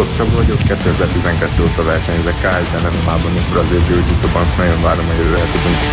Kocka vagyok, 2012 óta versenyzek K1-ben, MMA-ban és brazil jiu nagyon várom, hogy jövőre tudunk.